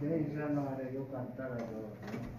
canción y esa cantar.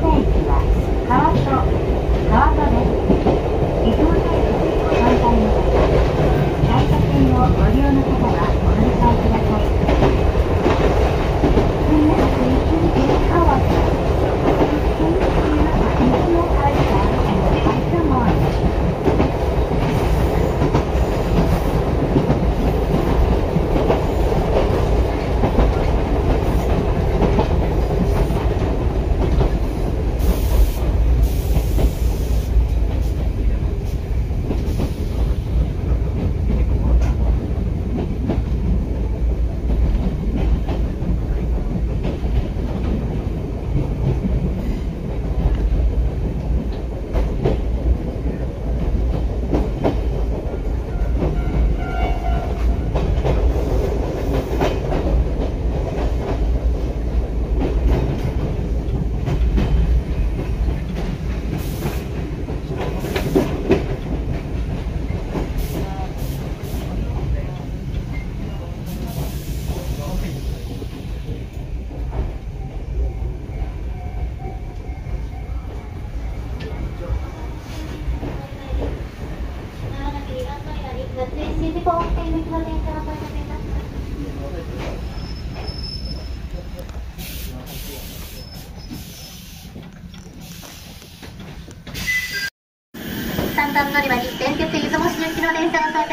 Thanks.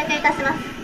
決定いたします。